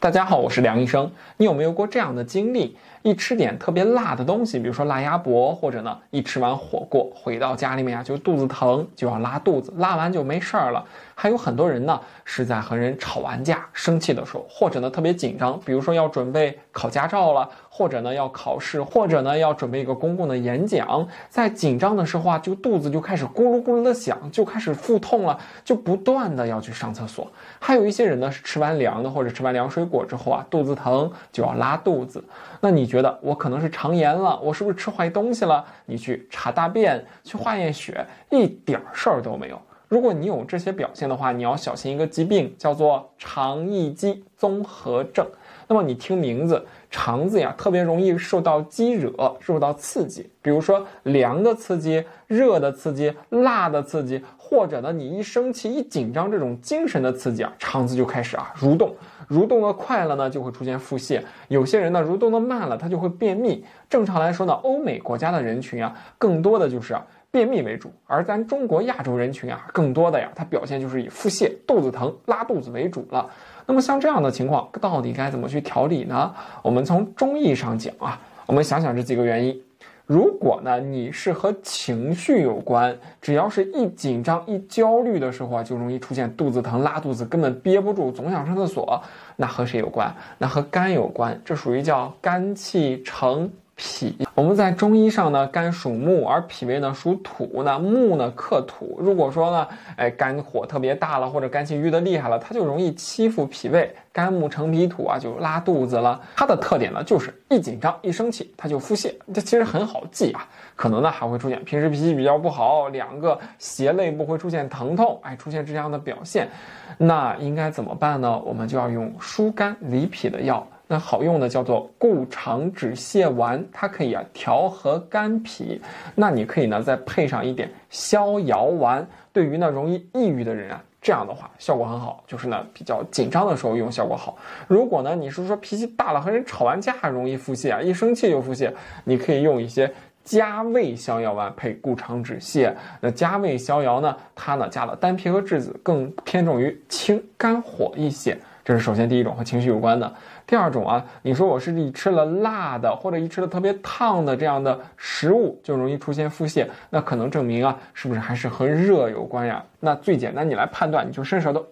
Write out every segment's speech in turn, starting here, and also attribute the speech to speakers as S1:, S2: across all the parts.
S1: 大家好，我是梁医生。你有没有过这样的经历？一吃点特别辣的东西，比如说辣鸭脖，或者呢，一吃完火锅回到家里面啊，就肚子疼，就要拉肚子，拉完就没事儿了。还有很多人呢，是在和人吵完架、生气的时候，或者呢特别紧张，比如说要准备考驾照了，或者呢要考试，或者呢要准备一个公共的演讲，在紧张的时候啊，就肚子就开始咕噜咕噜的响，就开始腹痛了，就不断的要去上厕所。还有一些人呢，是吃完凉的或者吃完凉水过之后啊，肚子疼就要拉肚子。那你觉得我可能是肠炎了？我是不是吃坏东西了？你去查大便，去化验血，一点事儿都没有。如果你有这些表现的话，你要小心一个疾病，叫做肠易激综合症。那么你听名字，肠子呀特别容易受到激惹，受到刺激，比如说凉的刺激、热的刺激、辣的刺激，或者呢你一生气、一紧张，这种精神的刺激啊，肠子就开始啊蠕动，蠕动的快了呢就会出现腹泻，有些人呢蠕动的慢了，他就会便秘。正常来说呢，欧美国家的人群啊，更多的就是啊。便秘为主，而咱中国亚洲人群啊，更多的呀，它表现就是以腹泻、肚子疼、拉肚子为主了。那么像这样的情况，到底该怎么去调理呢？我们从中医上讲啊，我们想想这几个原因。如果呢，你是和情绪有关，只要是一紧张、一焦虑的时候啊，就容易出现肚子疼、拉肚子，根本憋不住，总想上厕所。那和谁有关？那和肝有关，这属于叫肝气成。脾，我们在中医上呢，肝属木，而脾胃呢属土，那木呢克土。如果说呢，哎，肝火特别大了，或者肝气郁的厉害了，它就容易欺负脾胃，肝木成脾土啊，就拉肚子了。它的特点呢，就是一紧张、一生气，它就腹泻。这其实很好记啊，可能呢还会出现平时脾气比较不好，两个胁肋部会出现疼痛，哎，出现这样的表现，那应该怎么办呢？我们就要用疏肝理脾的药。那好用的叫做固肠止泻丸，它可以啊调和肝脾。那你可以呢再配上一点逍遥丸，对于呢容易抑郁的人啊，这样的话效果很好。就是呢比较紧张的时候用效果好。如果呢你是说脾气大了和人吵完架容易腹泻啊，一生气就腹泻，你可以用一些加味逍遥丸配固肠止泻。那加味逍遥呢，它呢加了丹皮和栀子，更偏重于清肝火一些。这是首先第一种和情绪有关的。第二种啊，你说我是一吃了辣的，或者一吃了特别烫的这样的食物，就容易出现腹泻，那可能证明啊，是不是还是和热有关呀？那最简单，你来判断，你就伸舌头，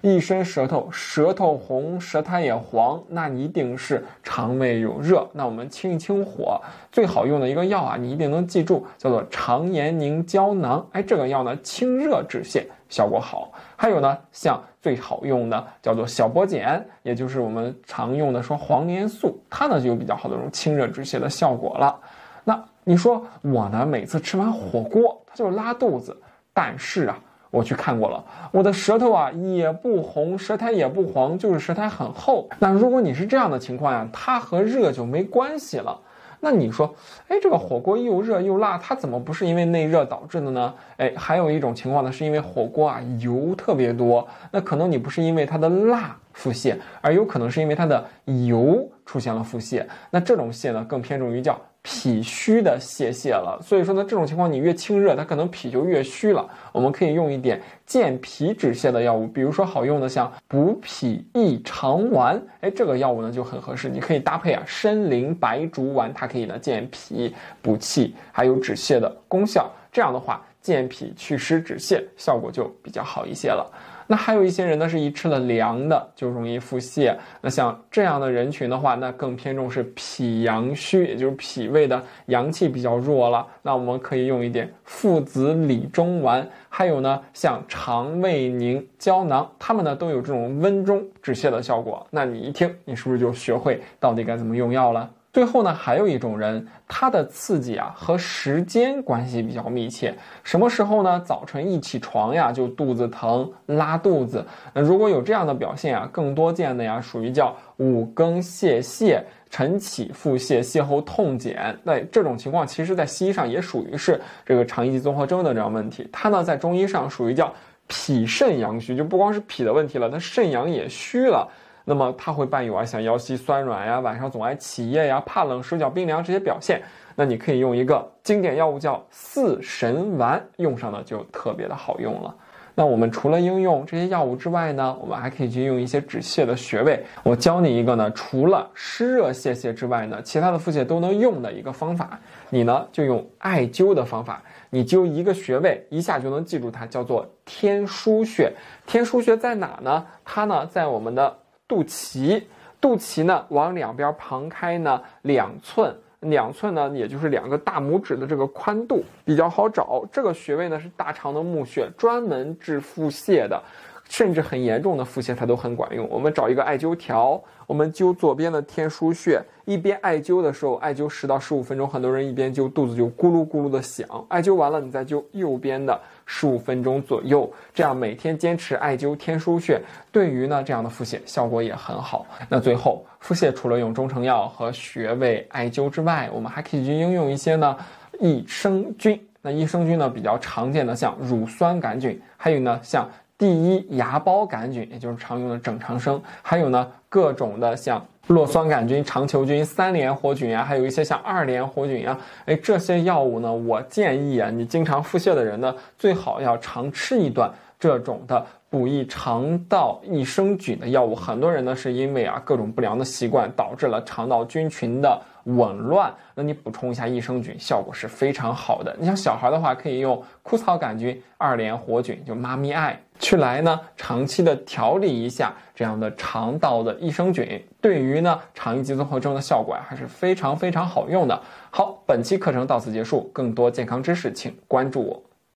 S1: 一伸舌头，舌头红，舌苔也黄，那你一定是肠胃有热。那我们清一清火，最好用的一个药啊，你一定能记住，叫做肠炎宁胶囊。哎，这个药呢，清热止泻。效果好，还有呢，像最好用的叫做小波碱，也就是我们常用的说黄连素，它呢就有比较好的这种清热止泻的效果了。那你说我呢，每次吃完火锅，它就拉肚子，但是啊，我去看过了，我的舌头啊也不红，舌苔也不黄，就是舌苔很厚。那如果你是这样的情况呀，它和热就没关系了。那你说，哎，这个火锅又热又辣，它怎么不是因为内热导致的呢？哎，还有一种情况呢，是因为火锅啊油特别多，那可能你不是因为它的辣腹泻，而有可能是因为它的油出现了腹泻。那这种泻呢，更偏重于叫。脾虚的泄泻了，所以说呢，这种情况你越清热，它可能脾就越虚了。我们可以用一点健脾止泻的药物，比如说好用的像补脾益肠丸，哎，这个药物呢就很合适，你可以搭配啊参苓白术丸，它可以呢健脾补气，还有止泻的功效。这样的话，健脾祛湿止泻效果就比较好一些了。那还有一些人呢，是一吃了凉的就容易腹泻。那像这样的人群的话，那更偏重是脾阳虚，也就是脾胃的阳气比较弱了。那我们可以用一点附子理中丸，还有呢，像肠胃宁胶囊，它们呢都有这种温中止泻的效果。那你一听，你是不是就学会到底该怎么用药了？最后呢，还有一种人，他的刺激啊和时间关系比较密切。什么时候呢？早晨一起床呀，就肚子疼、拉肚子。那如果有这样的表现啊，更多见的呀，属于叫五更泄泻、晨起腹泻、泻后痛减。那这种情况，其实在西医上也属于是这个肠易激综合征的这样问题。它呢，在中医上属于叫脾肾阳虚，就不光是脾的问题了，它肾阳也虚了。那么它会伴有啊，像腰膝酸软呀，晚上总爱起夜呀，怕冷，手脚冰凉这些表现。那你可以用一个经典药物叫四神丸，用上呢就特别的好用了。那我们除了应用这些药物之外呢，我们还可以去用一些止泻的穴位。我教你一个呢，除了湿热泄泻之外呢，其他的腹泻都能用的一个方法。你呢就用艾灸的方法，你灸一个穴位，一下就能记住它，叫做天枢穴。天枢穴在哪呢？它呢在我们的肚脐，肚脐呢往两边旁开呢两寸。两寸呢，也就是两个大拇指的这个宽度，比较好找。这个穴位呢是大肠的募穴，专门治腹泻的。甚至很严重的腹泻，它都很管用。我们找一个艾灸条，我们灸左边的天枢穴，一边艾灸的时候，艾灸十到十五分钟，很多人一边灸肚子就咕噜咕噜的响。艾灸完了，你再灸右边的十五分钟左右，这样每天坚持艾灸天枢穴，对于呢这样的腹泻效果也很好。那最后，腹泻除了用中成药和穴位艾灸之外，我们还可以去应用一些呢益生菌。那益生菌呢比较常见的像乳酸杆菌，还有呢像。第一芽孢杆菌，也就是常用的整肠生，还有呢各种的像酪酸杆菌、肠球菌、三联活菌啊，还有一些像二联活菌啊，哎，这些药物呢，我建议啊，你经常腹泻的人呢，最好要常吃一段这种的补益肠道益生菌的药物。很多人呢是因为啊各种不良的习惯，导致了肠道菌群的。紊乱，那你补充一下益生菌，效果是非常好的。你像小孩的话，可以用枯草杆菌、二联活菌，就妈咪爱去来呢，长期的调理一下这样的肠道的益生菌，对于呢肠易激综合征的效果还是非常非常好用的。好，本期课程到此结束，更多健康知识请关注我。